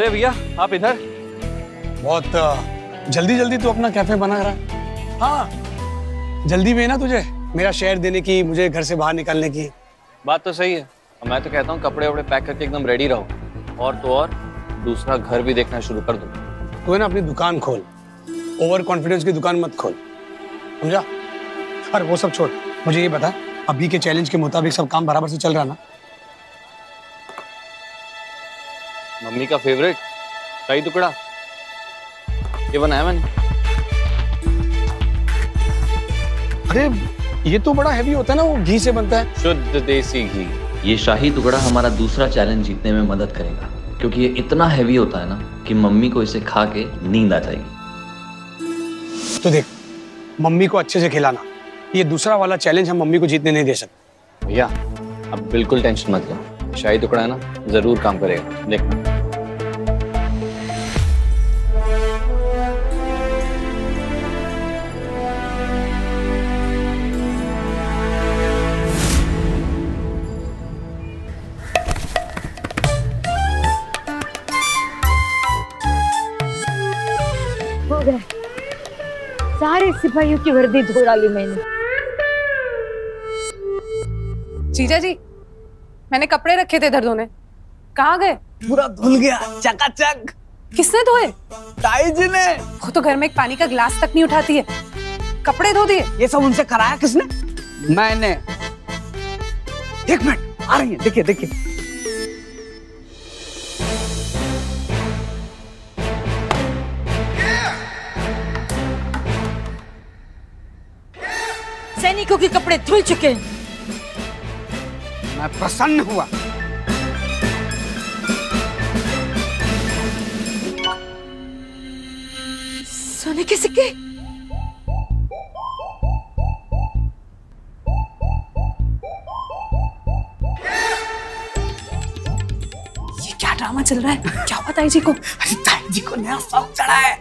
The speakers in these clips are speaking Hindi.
अरे भैया आप इधर। बहुत जल्दी जल्दी तू अपना कैफ़े बना रहा। है। हाँ जल्दी में है ना तुझे? मेरा शेयर देने की मुझे घर से बाहर निकालने की। बात तो सही है। मैं तो कहता हूँ कपड़े वपड़े पैक करके एकदम रेडी रहो। और तो और दूसरा घर भी देखना शुरू कर दो। तू है ना अपनी दुकान खोल। ओवर कॉन्फिडेंस की दुकान मत खोल। समझा? अरे वो सब छोड़। मुझे ये बता अभी के चैलेंज के मुताबिक सब काम बराबर से चल रहा ना? मम्मी का फेवरेट शाही टुकड़ा। ये बनाया मैंने। अरे ये तो बड़ा हैवी होता है ना वो घी से बनता है। शुद्ध देसी घी। ये शाही टुकड़ा हमारा दूसरा चैलेंज जीतने में मदद करेगा क्योंकि ये इतना हैवी होता है ना कि मम्मी को इसे खा के नींद आ जाएगी। तो देख मम्मी को अच्छे से खिलाना ये दूसरा वाला चैलेंज हम मम्मी को जीतने नहीं दे सकते। भैया अब बिल्कुल टेंशन मत लो। शाही टुकड़ा है ना ज़रूर काम करेगा। देखना। हो। गया सारे सिपाहियों की वर्दी धो डाली मैंने। जीजा जी मैंने कपड़े रखे थे इधर धोने। कहाँ गए? पूरा धुल गया चकाचक। किसने धोए? ताई जी ने। वो तो घर में एक पानी का गिलास तक नहीं उठाती है। कपड़े धो दिए। ये सब उनसे कराया किसने? मैंने। एक मिनट आ रही है। देखिए देखिए। के कपड़े धुल चुके हैं। मैं प्रसन्न हुआ। सोने के सिक्के? ये क्या ड्रामा चल रहा है? क्या पता जी को? अरे ताई जी को नया शौक चढ़ा है।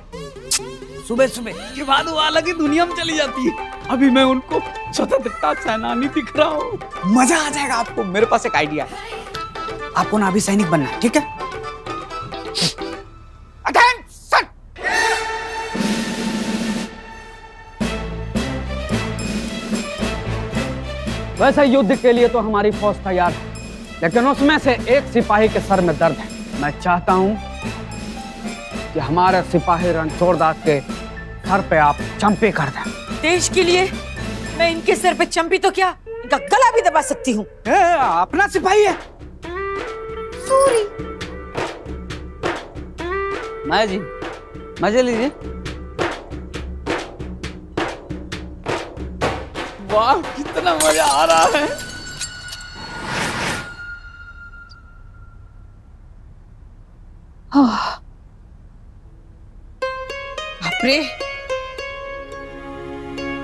सुबह सुबह के बाद वो अलग ही दुनिया में चली जाती है। अभी मैं उनको स्वतंत्रता सेनानी दिख रहा हूँ। मज़ा आ जाएगा आपको मेरे पास एक आइडिया है। आपको ना अभी सैनिक बनना है ठीक है? वैसे युद्ध के लिए तो हमारी फौज तैयार है लेकिन उसमें से एक सिपाही के सर में दर्द है। मैं चाहता हूँ कि हमारे सिपाही रणछोड़ दास के सर पे आप चंपे कर दें। देश के लिए मैं इनके सर पे चंपी तो क्या? इनका गला भी दबा सकती हूँ। अपना सिपाही है। सॉरी। माया जी मज़े लीजिए। वाह कितना मज़ा आ रहा है। बाप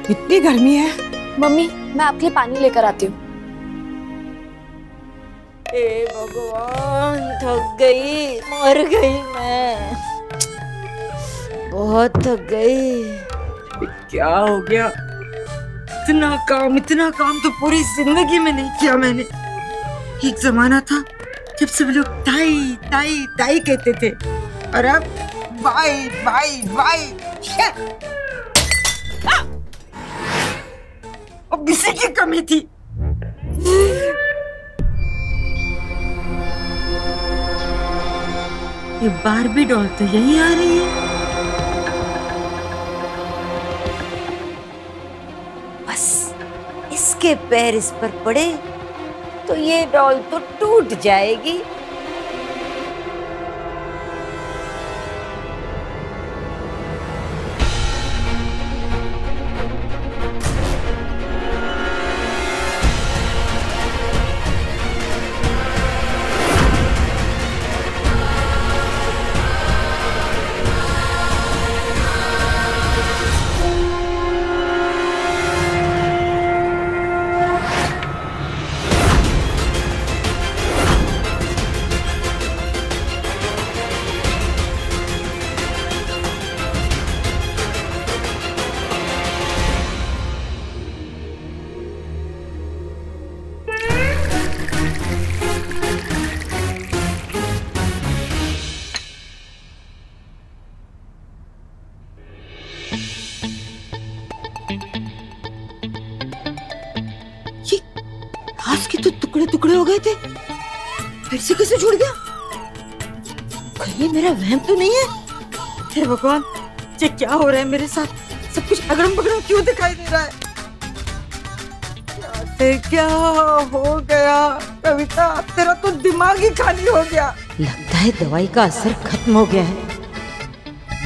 इतनी गर्मी है। मम्मी, मैं आपके लिए पानी लेकर आती हूँ। भगवान, थक गई, मर गई मैं। बहुत थक गई। क्या हो गया? इतना काम इतना काम तो पूरी ज़िंदगी में नहीं किया मैंने। एक जमाना था जब सब लोग ताई ताई ताई कहते थे। और अब बाई बाई बाई। किसी की कमी थी। ये बारबी डॉल तो यही आ रही है। बस, इसके पैर इस पर पड़े तो ये डॉल तो टूट जाएगी। टुकड़े टुकड़े हो गए थे। फिर से कैसे जुड़ गया? कहीं मेरा वहम तो नहीं है? हे भगवान ये क्या हो रहा है मेरे साथ? सब कुछ अगड़म बगड़म क्यों दिखाई दे रहा है? फिर क्या हो गया? कविता तेरा तो दिमाग ही खाली हो गया। लगता है दवाई का असर खत्म हो गया है।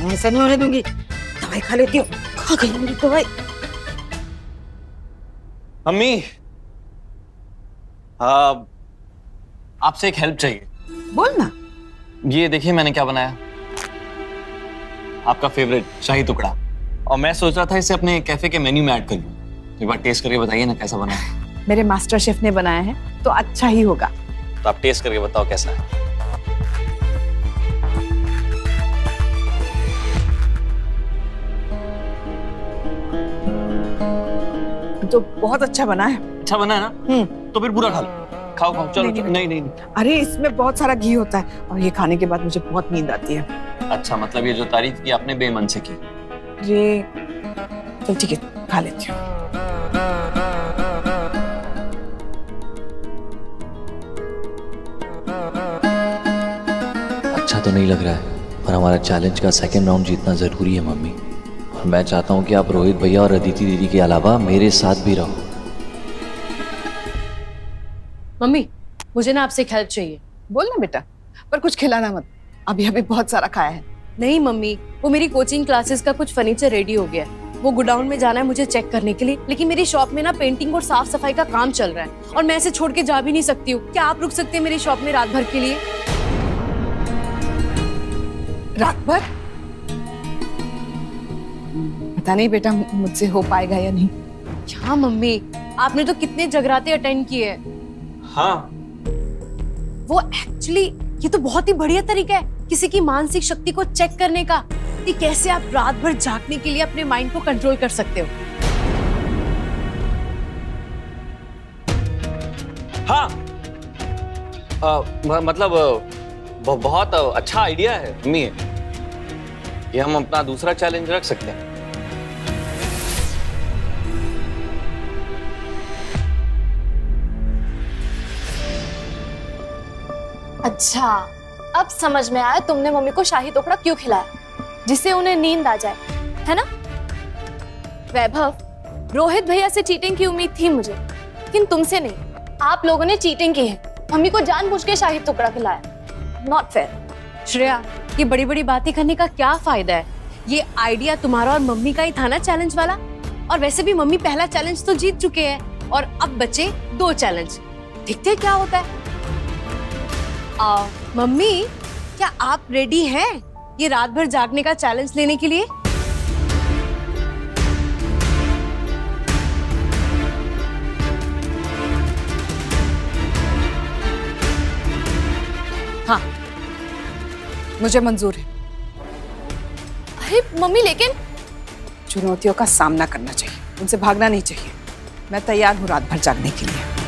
मैं ऐसा नहीं होने दूँगी। दवाई खा लेती हूँ। खा गई मेरी दवाई। मम्मी हाँ, आपसे एक हेल्प चाहिए। बोल ना। ये देखिए मैंने क्या बनाया। आपका फेवरेट शाही टुकड़ा। और मैं सोच रहा था इसे अपने कैफ़े के मेन्यू में ऐड कर लूँ। एक बार टेस्ट करके बताइए ना कैसा बना है। मेरे मास्टर शेफ ने बनाया है तो अच्छा ही होगा। तो आप टेस्ट करके बताओ कैसा है। तो बहुत अच्छा बना है। अच्छा बना है ना? हम्म। तो फिर बुरा खा लो खाओ खाओ चलो नहीं, नहीं नहीं, नहीं अरे इसमें बहुत सारा घी होता है और ये खाने के बाद मुझे बहुत नींद आती है। अच्छा मतलब ये जो तारीफ़ की आपने बेमन से की। ये चल ठीक है खा लेती हूँ। अच्छा तो नहीं लग रहा है पर हमारा चैलेंज का सेकेंड राउंड जीतना ज़रूरी है मम्मी। और मैं चाहता हूँ कि आप रोहित भैया और अदिति दीदी के अलावा मेरे साथ भी रहो। मम्मी मुझे ना आपसे एक हेल्प चाहिए। बोल ना बेटा पर कुछ खिलाना मत। अभी अभी बहुत सारा खाया है। नहीं मम्मी वो मेरी कोचिंग क्लासेस का कुछ फर्नीचर रेडी हो गया है। वो गोडाउन में जाना है मुझे चेक करने के लिए लेकिन मेरी शॉप में ना पेंटिंग और साफ़ सफ़ाई का काम चल रहा है और मैं इसे छोड़ के जा भी नहीं सकती हूँ। क्या आप रुक सकते हैं मेरी शॉप में रात भर के लिए? रात भर? पता नहीं बेटा मुझसे हो पाएगा या नहीं। हाँ मम्मी आपने तो कितने जगराते अटेंड किए हैं। हाँ। वो एक्चुअली ये तो बहुत ही बढ़िया तरीका है किसी की मानसिक शक्ति को चेक करने का कि कैसे आप रात भर जागने के लिए अपने माइंड को कंट्रोल कर सकते हो। हाँ। अ, म- मतलब ब- बहुत अच्छा आइडिया है मम्मी। ये हम अपना दूसरा चैलेंज रख सकते हैं। अच्छा अब समझ में आया तुमने मम्मी को शाही टुकड़ा क्यों खिलाया? जिससे उन्हें नींद आ जाए, है ना? वैभव, रोहित भैया से चीटिंग की उम्मीद थी मुझे, लेकिन तुमसे नहीं। आप लोगों ने चीटिंग की है। मम्मी को जानबूझ के शाही टुकड़ा खिलाया। नॉट फेयर श्रेया, ये बड़ी बड़ी बातें करने का क्या फ़ायदा है? ये आइडिया तुम्हारा और मम्मी का ही था ना चैलेंज वाला? और वैसे भी मम्मी पहला चैलेंज तो जीत चुके हैं, और अब बचे दो चैलेंज देखते क्या होता है। आ, मम्मी क्या आप रेडी हैं ये रात भर जागने का चैलेंज लेने के लिए? हाँ मुझे मंजूर है। अरे मम्मी लेकिन चुनौतियों का सामना करना चाहिए उनसे भागना नहीं चाहिए। मैं तैयार हूँ रात भर जागने के लिए।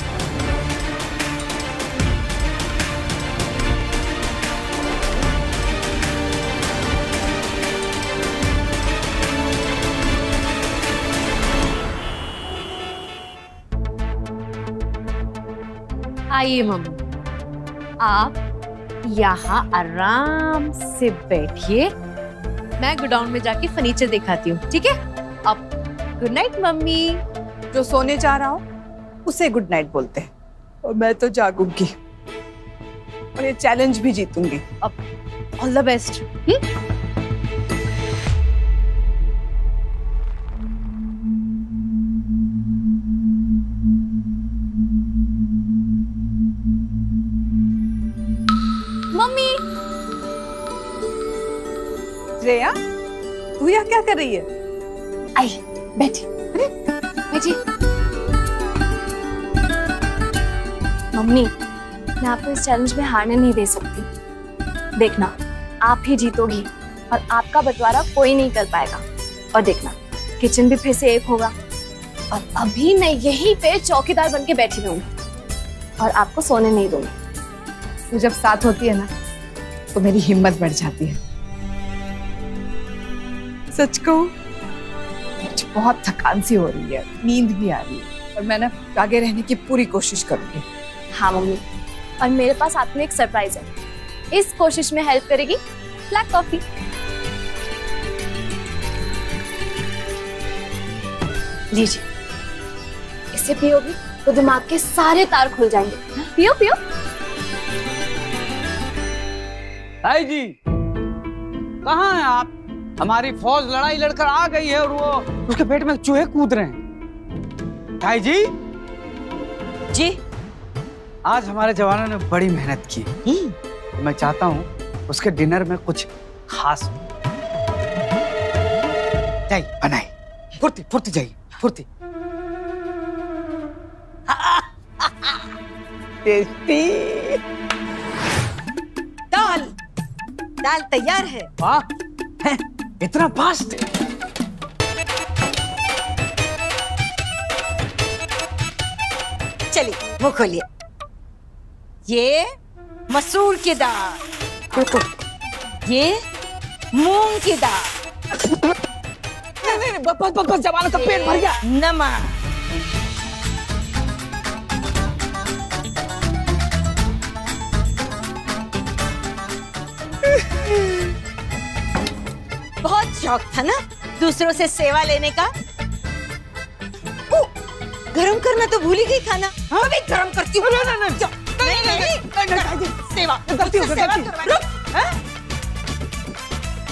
आइए मम्मी। आप यहाँ आराम से बैठिए। मैं गोडाउन में जाके फर्नीचर दिखाती हूँ ठीक है? अब गुड नाइट मम्मी। जो सोने जा रहा हूँ उसे गुड नाइट बोलते हैं। और मैं तो जागूँगी। और ये चैलेंज भी जीतूँगी। अब all the best mummy Shreya तू यहाँ क्या कर रही है? आई बैठी बैठी मम्मी मैं आपको इस चैलेंज में हारने नहीं दे सकती। देखना आप ही जीतोगी और आपका बंटवारा कोई नहीं कर पाएगा। और देखना किचन भी फिर से एक होगा। और अभी मैं यहीं पे चौकीदार बन के बैठी रहूँगी। और आपको सोने नहीं दूँगी। तू जब साथ होती है ना तो मेरी हिम्मत बढ़ जाती है। सच कहूँ? मुझे बहुत थकान सी हो रही है। नींद भी आ रही है। और मैं ना आगे रहने की पूरी कोशिश करूँगी। हाँ मम्मी। और मेरे पास आप में एक सरप्राइज़ है। इस कोशिश में हेल्प करेगी ब्लैक कॉफ़ी लीजिए इसे पियोगी तो दिमाग के सारे तार खुल जाएँगे। पियो पियो। ताई जी कहाँ हैं आप? हमारी फौज लड़ाई लड़कर आ गई है और वो उसके पेट में चूहे कूद रहे हैं। ताई जी? जी। आज हमारे जवानों ने बड़ी मेहनत की। मैं चाहता हूँ उसके डिनर में कुछ खास हो। जाइए बनाए फुर्ती फुर्ती जाइए फुर्ती। टेस्टी। दाल। दाल तैयार है। वाह। हैं, इतना फास्ट चलिए वो खोलिए। ये मसूर की दाल। ये मूंग की दाल। नहीं नहीं नहीं, बस बस बस जवानों का पेट भर गया। नमक। बहुत शौक था ना दूसरों से सेवा लेने का? ओ, गरम करना तो भूल ही गई खाना। हाँ? भी गरम करती हूँ। ना ना नहीं नहीं नहीं नहीं सेवा। करती हूँ, करती हूँ। रुक। हाँ?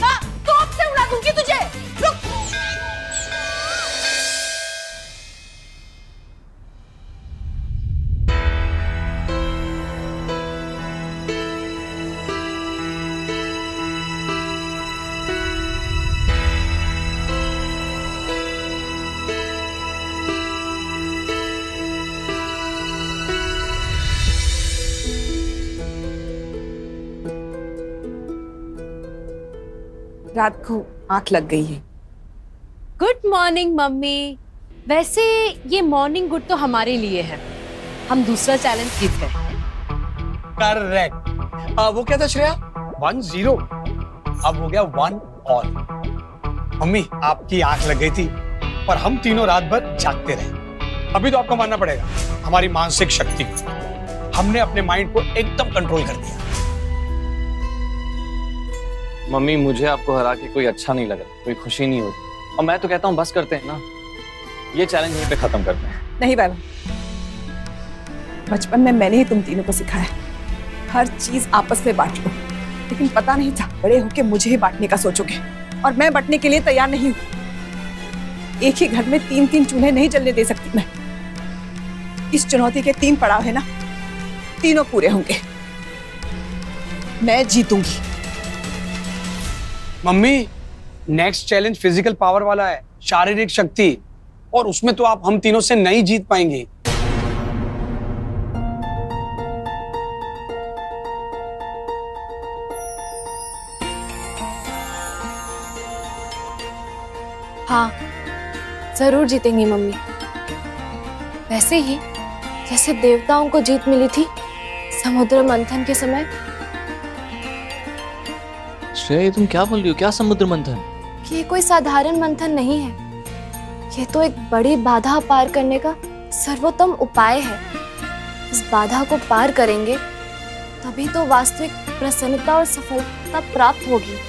हाँ, तोप से उड़ा दूँगी तुझे। रात को आँख लग गई है। Good morning mummy. वैसे ये मॉर्निंग गुड तो हमारे लिए है। हम दूसरा चैलेंज जीत गए। करेक्ट वो क्या था श्रेया? वन ज़ीरो अब हो गया वन ऑल मम्मी आपकी आँख लग गई थी पर हम तीनों रात भर जागते रहे। अभी तो आपको मानना पड़ेगा हमारी मानसिक शक्ति। हमने अपने माइंड को एकदम कंट्रोल कर दिया। मम्मी, मुझे आपको हरा के कोई अच्छा नहीं लगा, कोई खुशी नहीं होती। और मैं तो कहता हूँ, बस करते हैं ना। ये चैलेंज यहीं पे खत्म करते हैं। नहीं वैभव बचपन में मैंने ही तुम तीनों को सिखाया हर चीज़ आपस में बांट। लो लेकिन पता नहीं था, बड़े होके मुझे ही बांटने का सोचोगे। और मैं बंटने के लिए तैयार नहीं हूँ। एक ही घर में तीन तीन चूल्हे नहीं जलने दे सकती मैं। इस चुनौती के तीन पड़ाव है ना। तीनों पूरे होंगे। मैं जीतूँगी। Mummy next challenge physical power वाला है, शारीरिक शक्ति। और उसमें तो आप हम तीनों से नहीं जीत पाएँगे। हाँ ज़रूर जीतेंगी मम्मी। वैसे ही, जैसे देवताओं को जीत मिली थी, समुद्र मंथन के समय श्रेया ये तुम क्या बोल रही हो? क्या समुद्र मंथन? ये कोई साधारण मंथन नहीं है। ये तो एक बड़ी बाधा पार करने का सर्वोत्तम उपाय है। इस बाधा को पार करेंगे, तभी तो वास्तविक प्रसन्नता और सफलता प्राप्त होगी।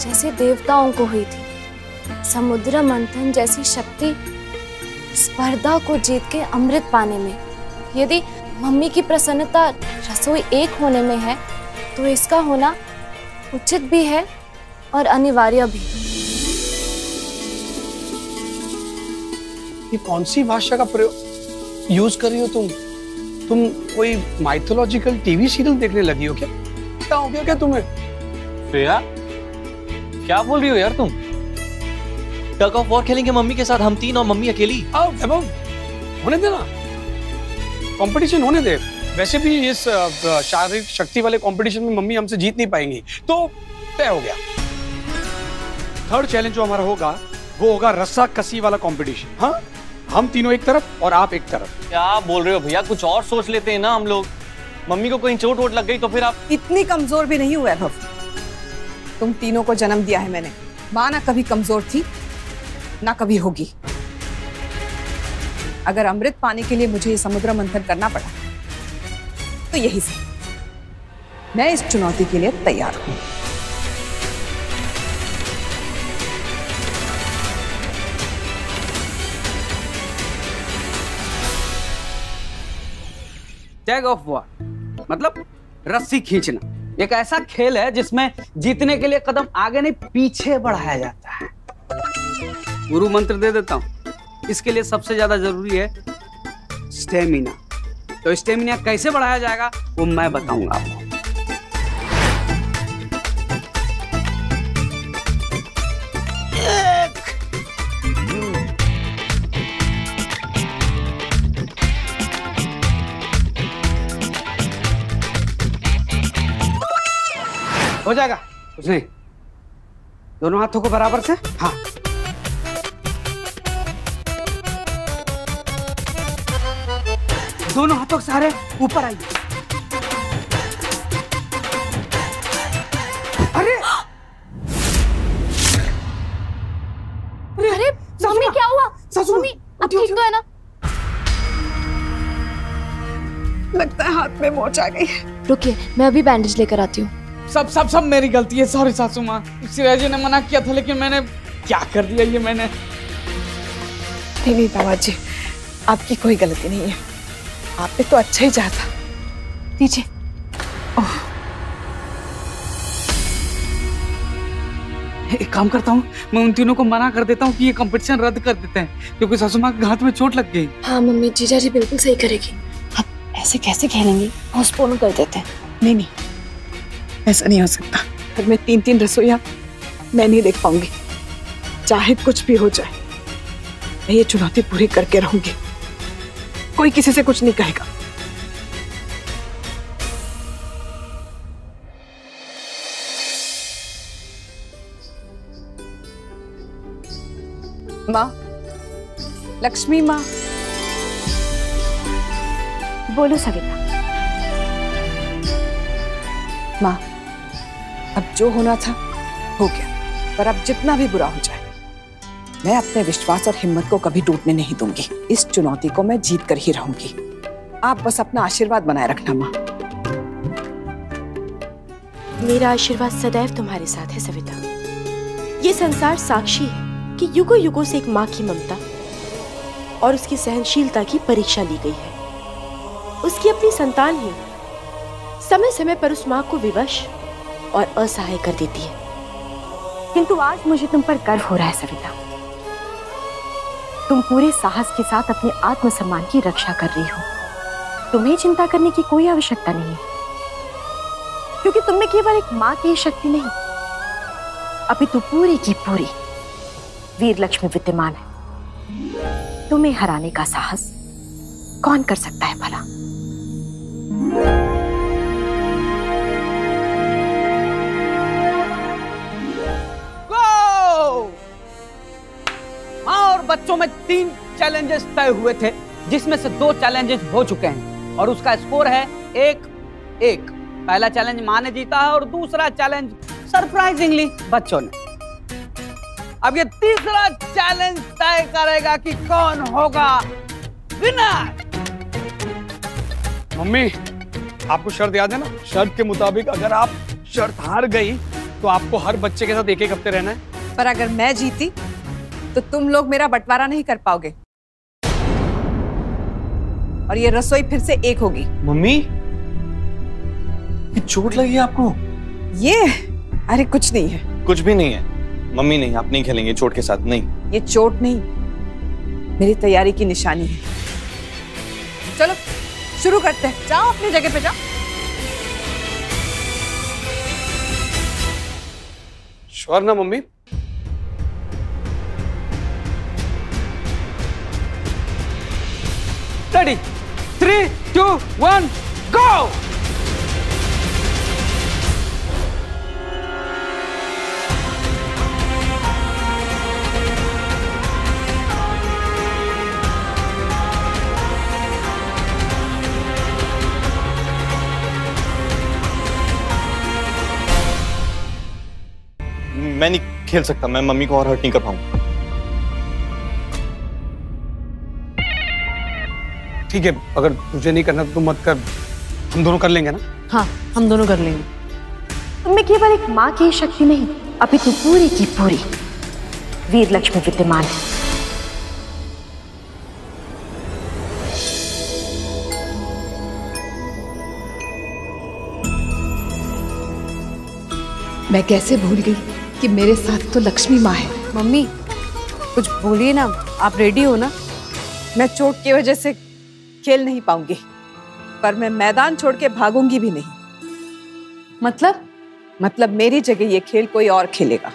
जैसे देवताओं को हुई थी, समुद्र मंथन जैसी शक्ति स्पर्धा को जीत के अमृत पाने में, यदि मम्मी की प्रसन्नता रसोई एक होने में है तो इसका होना उचित भी है और अनिवार्य भी ये कौन सी भाषा का प्रयोग यूज़ कर रही हो तुम? तुम कोई माइथोलॉजिकल टीवी सीरियल देखने लगी हो क्या? क्या हो गया क्या तुम्हें? श्रेया क्या बोल रही हो यार तुम? टग ऑफ़ वॉर खेलेंगे मम्मी के साथ हम तीन और मम्मी अकेली। आओ होने देना। कंपटीशन होने दे। वैसे भी इस शारीरिक शक्ति वाले कंपटीशन में मम्मी हमसे जीत नहीं पाएँगी। तो तय हो गया। थर्ड चैलेंज जो हमारा होगा वो होगा रस्सा कसी वाला कंपटीशन हाँ? हम तीनों एक तरफ़ और आप एक तरफ़। क्या बोल रहे हो भैया? कुछ और सोच लेते हैं ना हम लोग। मम्मी को कहीं चोट वोट लग गई तो फिर आप इतनी कमज़ोर भी नहीं हूँ वैभव तुम तीनों को जन्म दिया है मैंने। माँ ना कभी कमज़ोर थी ना कभी होगी। अगर अमृत पाने के लिए मुझे ये समुद्र मंथन करना पड़ा तो यही से मैं इस चुनौती के लिए तैयार हूँ। टैग ऑफ़ वॉर मतलब रस्सी खींचना। एक ऐसा खेल है जिसमें जीतने के लिए कदम आगे नहीं, पीछे बढ़ाया जाता है। गुरु मंत्र दे देता हूँ। इसके लिए सबसे ज़्यादा ज़रूरी है स्टेमिना तो स्टेमिना कैसे बढ़ाया जाएगा, वो मैं बताऊँगा। आपको हो जाएगा। कुछ नहीं। दोनों हाथों को बराबर से? हाँ। दोनों हाथों के सहारे ऊपर आइए। अरे! अरे मम्मी क्या हुआ? ससुर, मम्मी अब ठीक तो है ना? लगता है हाथ में मोच आ गई। रुकिए मैं अभी बैंडेज लेकर आती हूँ। सब सब सब मेरी गलती है सॉरी सासू माँ। सिराज जी ने मना किया था लेकिन मैंने क्या कर दिया ये मैंने? नहीं नहीं दामाद जी आपकी कोई गलती नहीं है। आपने तो अच्छा ही चाहता दीजिए। एक काम करता हूँ मैं उन तीनों को मना कर देता हूँ कि ये कंपटीशन रद्द कर देते हैं क्योंकि सासू माँ के हाथ में चोट लग गई। हाँ मम्मी जीजा जी बिल्कुल सही करेगी। आप ऐसे कैसे खेलेंगे? पोस्टपोन कर देते हैं। नहीं नहीं। ऐसा नहीं हो सकता। फिर मैं तीन तीन रसोईया मैं नहीं देख पाऊँगी। चाहे कुछ भी हो जाए मैं ये चुनौती पूरी करके रहूँगी। कोई किसी से कुछ नहीं कहेगा। माँ, लक्ष्मी माँ। बोलो सविता। माँ, अब जो होना था, हो गया। पर अब जितना भी बुरा हो जाए मैं अपने विश्वास और हिम्मत को कभी टूटने नहीं दूँगी। इस चुनौती को मैं जीत कर ही रहूँगी। आप बस अपना आशीर्वाद बनाए रखना माँ। मेरा आशीर्वाद सदैव तुम्हारे साथ है सविता। ये संसार साक्षी है कि युगों युगों से एक माँ की ममता और उसकी सहनशीलता की परीक्षा ली गई है। उसकी अपनी संतान ही समय समय पर उस माँ को विवश और असहाय कर देती है। किंतु आज मुझे तुम पर गर्व हो रहा है सविता। तुम पूरे साहस के साथ अपने आत्मसम्मान की रक्षा कर रही हो। तुम्हें चिंता करने की कोई आवश्यकता नहीं। है क्योंकि तुमने केवल एक माँ की शक्ति नहीं, अभी तो पूरी की पूरी वीर लक्ष्मी विद्यमान है। तुम्हें हराने का साहस कौन कर सकता है भला? बच्चों में तीन चैलेंजेस तय हुए थे जिसमें से दो चैलेंजेस हो चुके हैं। और उसका स्कोर है एक एक। पहला चैलेंज माँ ने जीता है और दूसरा चैलेंज सरप्राइजिंगली बच्चों ने। अब ये तीसरा चैलेंज तय करेगा कि कौन होगा विनर मम्मी आपको शर्त याद है ना? शर्त के मुताबिक अगर आप शर्त हार गई तो आपको हर बच्चे के साथ एक एक हफ़्ते रहना है। पर अगर मैं जीती तो तुम लोग मेरा बंटवारा नहीं कर पाओगे। और ये रसोई फिर से एक होगी। मम्मी ये चोट लगी आपको? ये अरे कुछ नहीं है। कुछ भी नहीं है। मम्मी नहीं आप नहीं खेलेंगे चोट के साथ नहीं। ये चोट नहीं मेरी तैयारी की निशानी है। चलो शुरू करते हैं। जाओ अपनी जगह पे जाओ। श्योर ना mummy ready three two one go मैं नहीं खेल सकता, मैं मम्मी को और हर्ट नहीं कर पाऊँगा। ठीक है अगर तुझे नहीं करना तो तुम मत कर। हम दोनों कर लेंगे ना? हाँ हम दोनों कर लेंगे। तुममें केवल एक माँ की शक्ति नहीं अपितु पूरी की पूरी। वीर लक्ष्मी विद्यमान। है मैं कैसे भूल गई कि मेरे साथ तो लक्ष्मी माँ है? मम्मी कुछ बोलिए ना आप रेडी हो ना? मैं चोट की वजह से खेल नहीं पाऊँगी। पर मैं मैदान छोड़ के भागूँगी भी नहीं। मतलब? मतलब मेरी जगह ये खेल कोई और खेलेगा।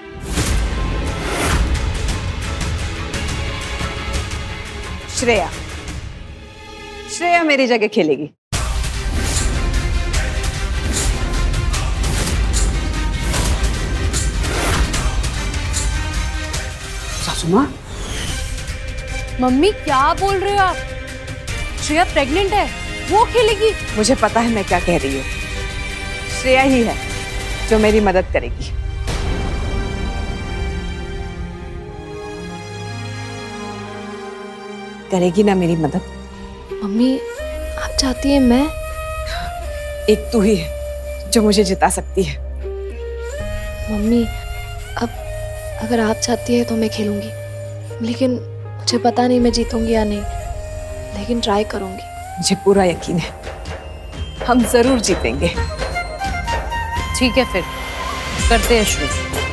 श्रेया। श्रेया मेरी जगह खेलेगी। सासू माँ? मम्मी क्या बोल रहे हो आप? श्रेया प्रेग्नेंट है? वो खेलेगी मुझे पता है मैं क्या कह रही हूँ। श्रेया ही है जो मेरी मदद करेगी। करेगी ना मेरी मदद? मम्मी आप चाहती हैं मैं? एक तू ही है जो मुझे जिता सकती है। मम्मी अब अगर आप चाहती है तो मैं खेलूँगी। लेकिन मुझे पता नहीं मैं जीतूँगी या नहीं। लेकिन ट्राई करूँगी। मुझे पूरा यकीन है। हम ज़रूर जीतेंगे। ठीक है फिर। करते हैं शुरू।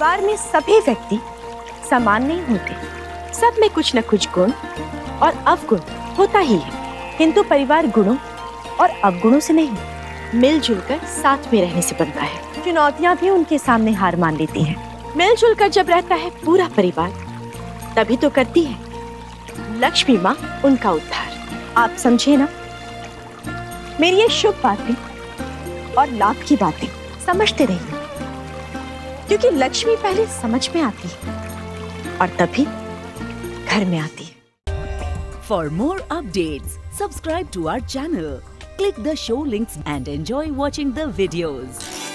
परिवार में सभी व्यक्ति समान नहीं होते। सब में कुछ न कुछ गुण और अवगुण होता ही है। किंतु परिवार गुणों और अवगुणों से नहीं मिलजुल कर साथ में रहने से बनता है। चुनौतियाँ भी उनके सामने हार मान लेती हैं। मिलजुल कर जब रहता है पूरा परिवार, तभी तो करती है। लक्ष्मी माँ उनका उद्धार। आप समझे ना? मेरी ये शुभ बातें और लाभ की बातें समझते रहिए। क्योंकि लक्ष्मी पहले समझ में आती है और तभी घर में आती है। For more update subscribe to our channel click the show links and enjoy watching the videos